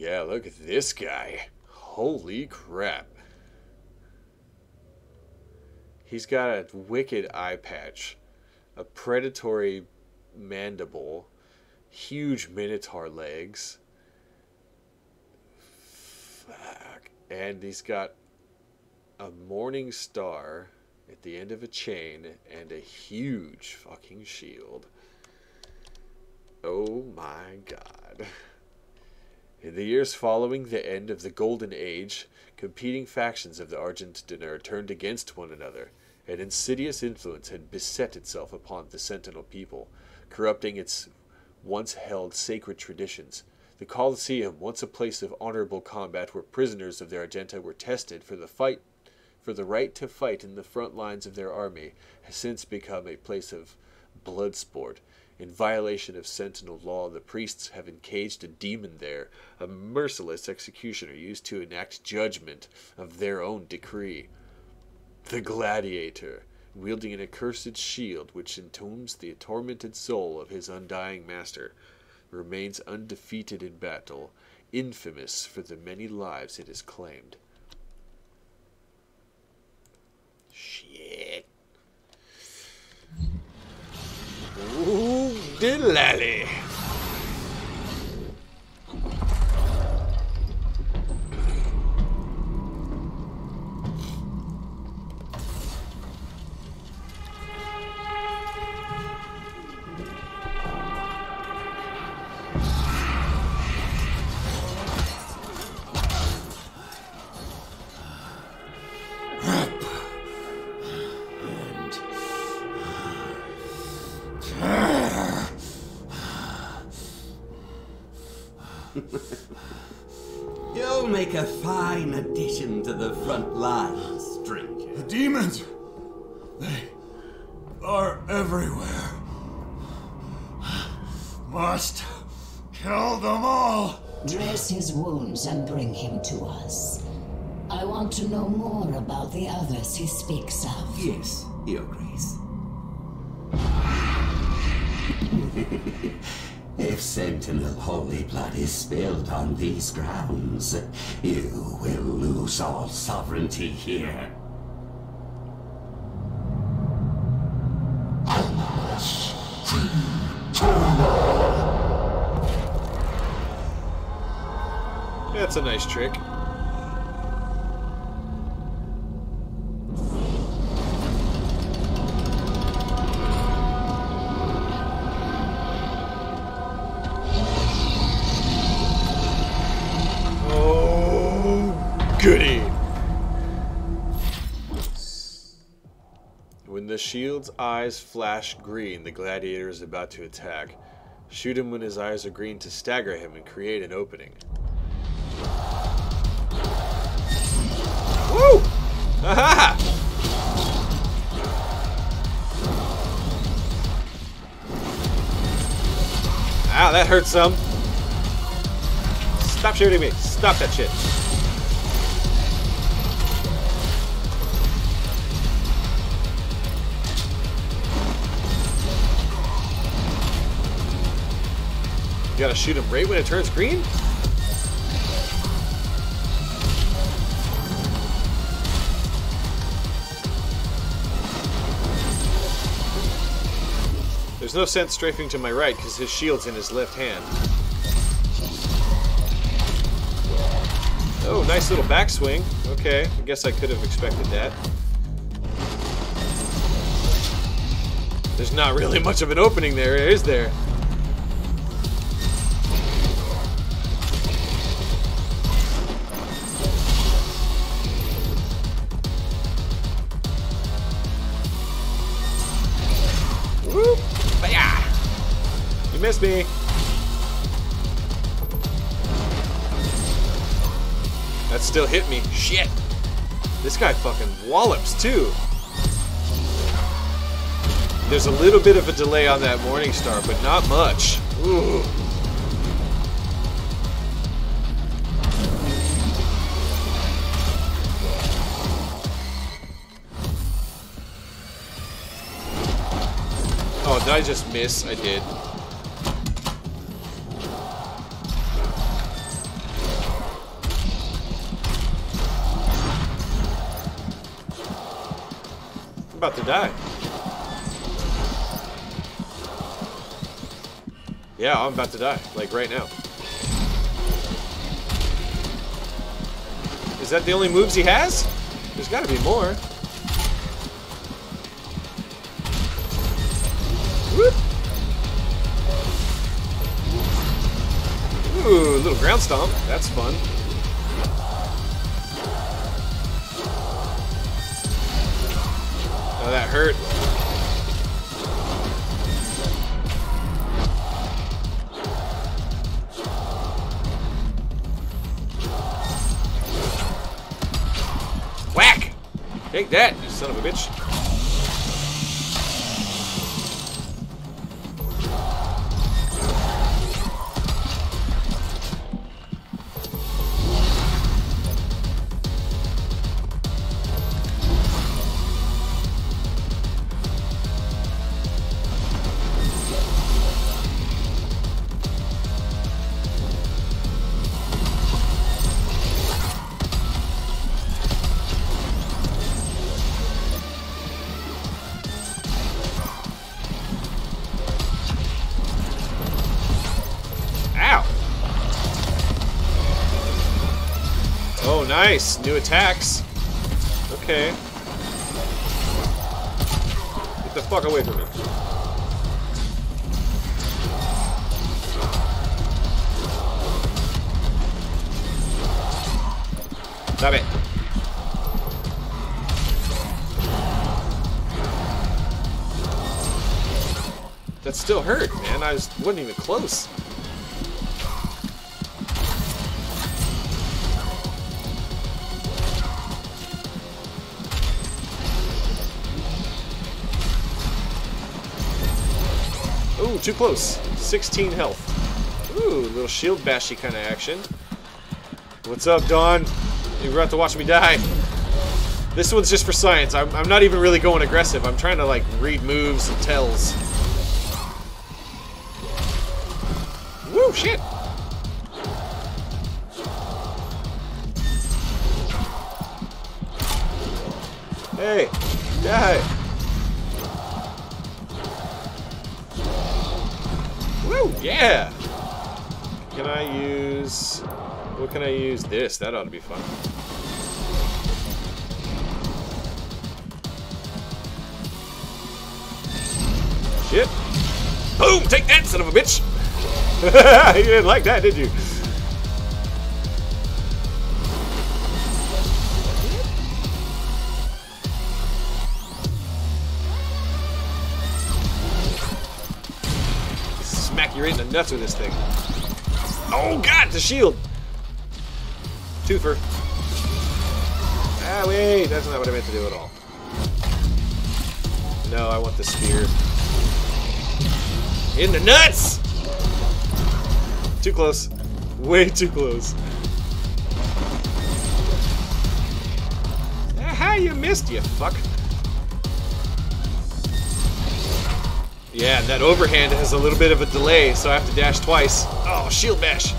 yeah, look at this guy. Holy crap. He's got a wicked eye patch, a predatory mandible, huge minotaur legs. Fuck. And he's got a morning star at the end of a chain and a huge fucking shield. Oh my god. In the years following the end of the Golden Age, competing factions of the Argenta turned against one another. An insidious influence had beset itself upon the Sentinel people, corrupting its once held sacred traditions. The Colosseum, once a place of honorable combat where prisoners of the Argenta were tested for the fight for the right to fight in the front lines of their army, has since become a place of blood sport. In violation of Sentinel law, the priests have encaged a demon there, a merciless executioner used to enact judgment of their own decree. The gladiator, wielding an accursed shield which entombs the tormented soul of his undying master, remains undefeated in battle, infamous for the many lives it has claimed. Shit. Ooh, diddlally. You'll make a fine addition to the front lines, stranger. The demons! They are everywhere. Must kill them all! Dress his wounds and bring him to us. I want to know more about the others he speaks of. Yes, Your Grace. if Sentinel Holy Blood is spilled on these grounds, you will lose all sovereignty here. That's a nice trick. The shield's eyes flash green, the gladiator is about to attack. Shoot him when his eyes are green to stagger him and create an opening. Woo! Aha! Ow, that hurts some. Stop shooting me. Stop that shit. Gotta shoot him right when it turns green? There's no sense strafing to my right because his shield's in his left hand. Oh, nice little backswing. Okay, I guess I could have expected that. There's not really much of an opening there, is there? You missed me. That still hit me. Shit. This guy fucking wallops too. There's a little bit of a delay on that Morning Star, but not much. Ooh. Oh, did I just miss? I did. About to die. Yeah, I'm about to die. Like, right now. Is that the only moves he has? There's gotta be more. Whoop. Ooh, little ground stomp. That's fun. Oh, that hurt. Whack! Take that, you son of a bitch. Nice. New attacks. Okay. Get the fuck away from me. Stop it. That still hurt, man. I was, wasn't even close. Too close. 16 health. Ooh, little shield bashy kind of action. What's up, Dawn? You're about to watch me die. This one's just for science. I'm, I'm not even really going aggressive. I'm trying to, like, read moves and tells. Woo, shit! Hey, die! Woo! Yeah! Can I use... What can I use? This. That ought to be fun. Shit. Boom! Take that, son of a bitch! you didn't like that, did you? Nuts with this thing. Oh god, the shield! Twofer. Ah, wait, that's not what I meant to do at all. No, I want the spear. In the nuts! Too close. Way too close. Ah, How you missed, you fuck? Yeah, that overhand has a little bit of a delay, so I have to dash twice. Oh, shield bash!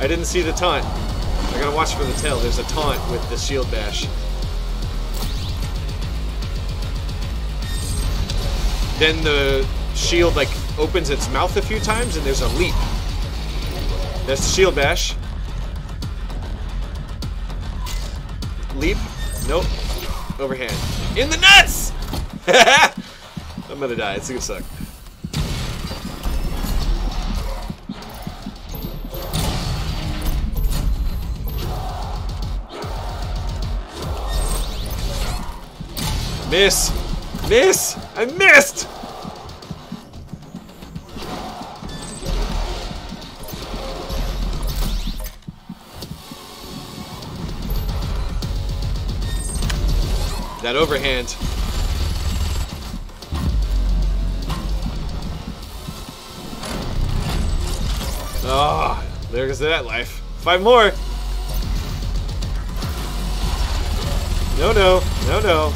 I didn't see the taunt. I gotta watch for the tail. There's a taunt with the shield bash. Then the shield like opens its mouth a few times and there's a leap. That's the shield bash. Leap. Nope. Overhand. In the nuts! I'm gonna die. It's gonna suck. Miss! Miss! I missed! That overhand. Oh, there goes that life. Five more! No, no, no, no.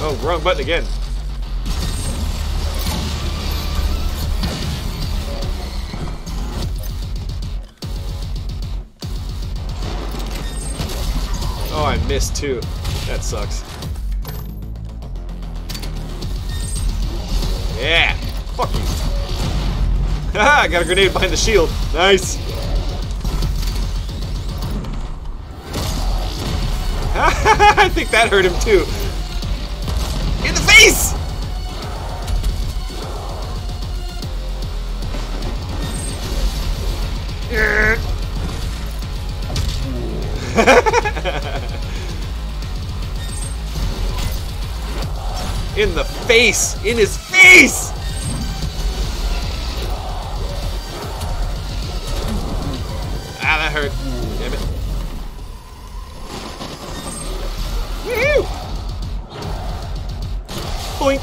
Oh, wrong button again. Oh, I missed too. That sucks. Fuck you. Haha, I got a grenade behind the shield. Nice. I think that hurt him too. In the face! In the face! In his face! Boink!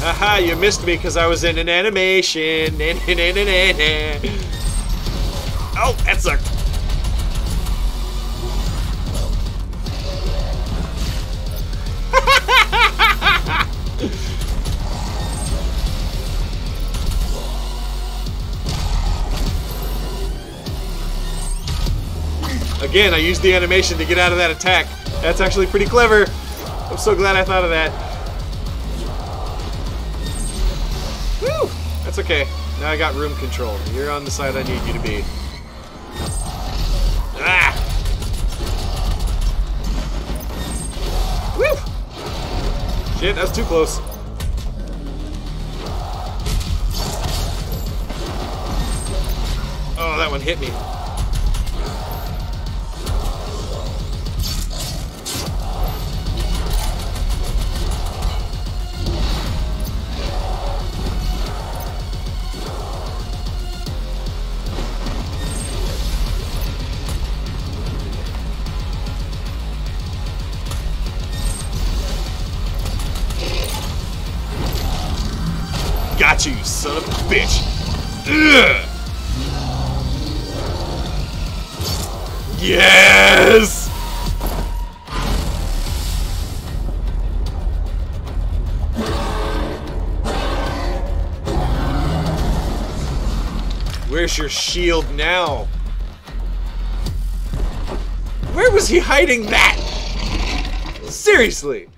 Haha, you missed me because I was in an animation. oh, that sucked. Again, I used the animation to get out of that attack. That's actually pretty clever. I'm so glad I thought of that. Woo! That's okay. Now I got room control. You're on the side I need you to be. Ah! Woo! Shit, that's too close. Oh, that one hit me. Got you, son of a bitch. Ugh. Yes! Where's your shield now? Where was he hiding that? Seriously!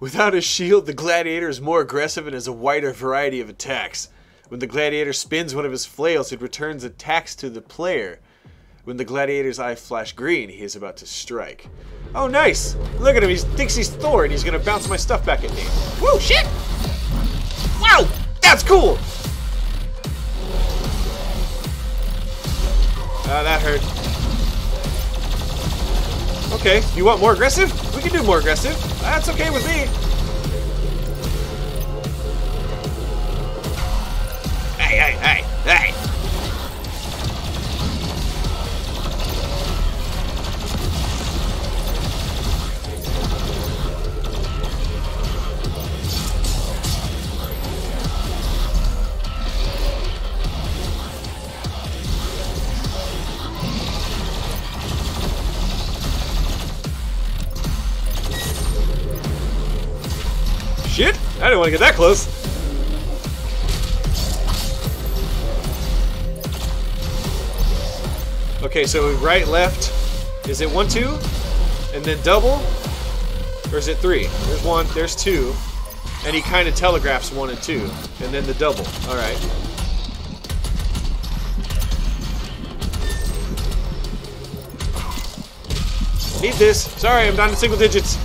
Without a shield, the gladiator is more aggressive and has a wider variety of attacks. When the gladiator spins one of his flails, it returns attacks to the player. When the gladiator's eye flash green, he is about to strike. Oh, nice! Look at him, he thinks he's Thor and he's gonna bounce my stuff back at me. Woo, shit! Wow! That's cool! Ah, that hurt. Okay, you want more aggressive? We can do more aggressive. That's okay with me. I get that close. Okay, so right, left. Is it one, two? And then double? Or is it three? There's one, there's two. And he kind of telegraphs one and two. And then the double. Alright. Need this. Sorry, I'm down to single digits.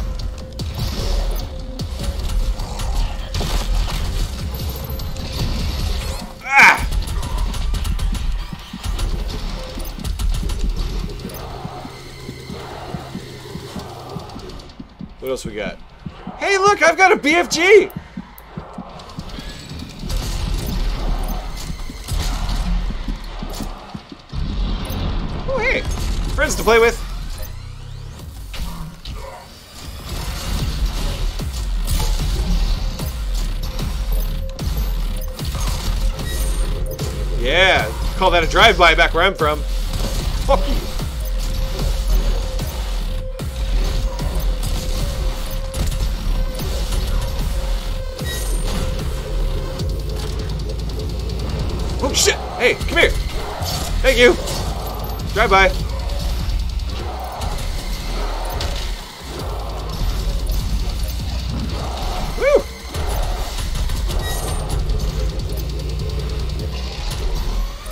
Else we got? Hey, look, I've got a BFG! Oh, hey! Friends to play with. Yeah, call that a drive-by back where I'm from. Fuck you. Hey, come here. Thank you. Drive by. Woo!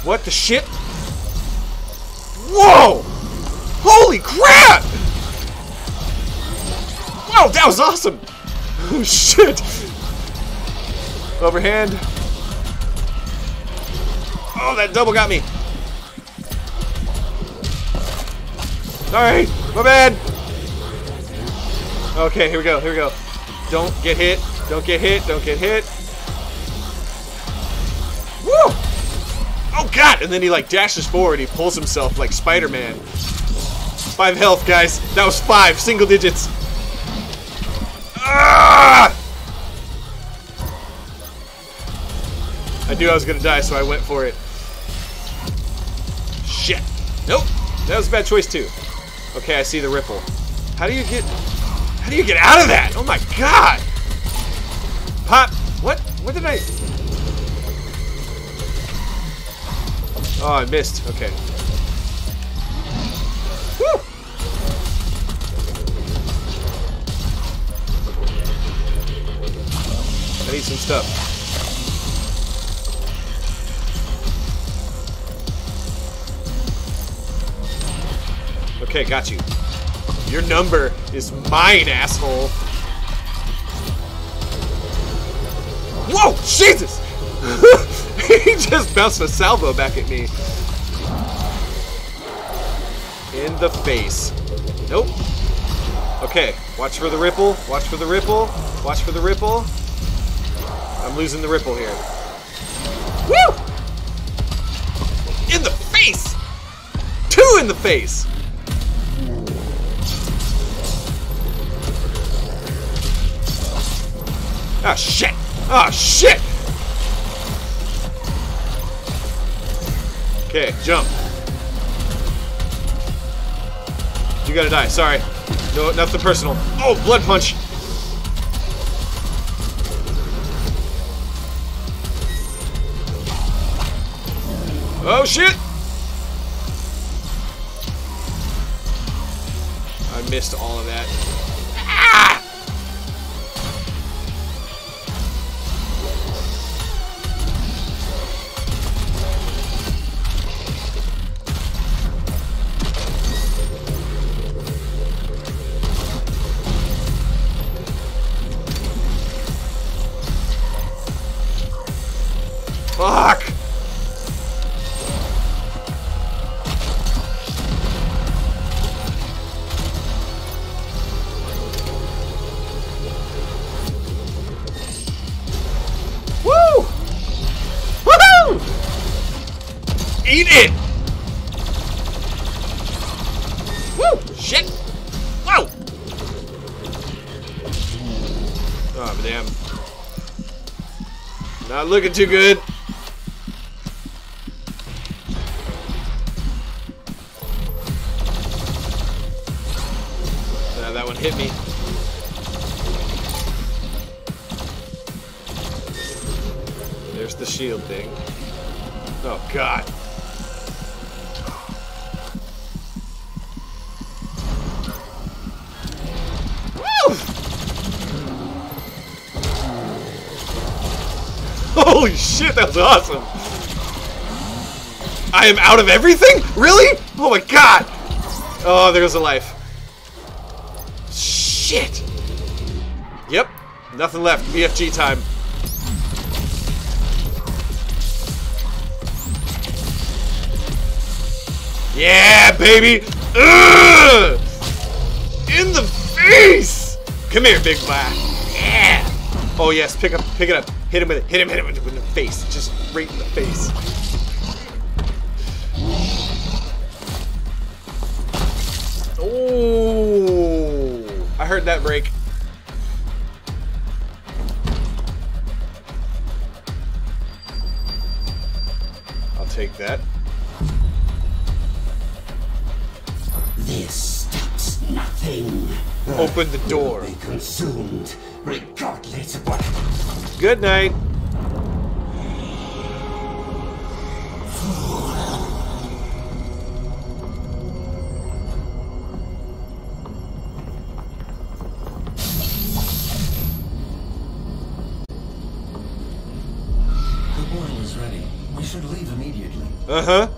What the shit? Whoa! Holy crap! Wow, that was awesome! Oh shit! Overhand. Oh, that double got me. Sorry, my bad. Okay, here we go, here we go. Don't get hit, don't get hit, don't get hit. Woo! Oh god! And then he like dashes forward, he pulls himself like Spider-Man. Five health, guys. That was five, single digits. Ah! I knew I was gonna die, so I went for it. Shit. Nope. That was a bad choice too. Okay, I see the ripple. How do you get how do you get out of that? Oh my god! Pop! What? What did I Oh, I missed. Okay. Woo! I need some stuff. Okay, got you. Your number is mine, asshole. Whoa! Jesus! he just bounced a salvo back at me. In the face. Nope. Okay, watch for the ripple. Watch for the ripple. Watch for the ripple. I'm losing the ripple here. Woo! In the face! Two in the face! Ah, shit! Ah, shit! Okay, jump. You gotta die, sorry. No, nothing personal. Oh, blood punch! Oh, shit! I missed all of that. Damn. Not looking too good. I am out of everything? Really? Oh my god! Oh, there's a life. Shit! Yep, nothing left. BFG time. Yeah, baby! Ugh! In the face! Come here, big boy. Yeah! Oh yes, pick up, pick it up. Hit him with it. Hit him, hit him with it in the face. Just right in the face. Oh! I heard that break. I'll take that. This stops nothing. Open the door. Be consumed, regardless of what. Good night. Aha.